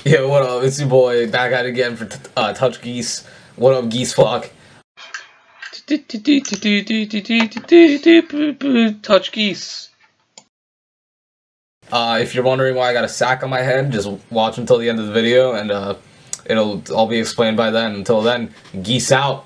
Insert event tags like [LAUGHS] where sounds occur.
[LAUGHS] Yeah, what up? It's your boy back at it again for uh, Touch Geese. What up, Geese Flock? Touch Geese. Uh, if you're wondering why I got a sack on my head, just watch until the end of the video, and uh, it'll all be explained by then. Until then, geese out.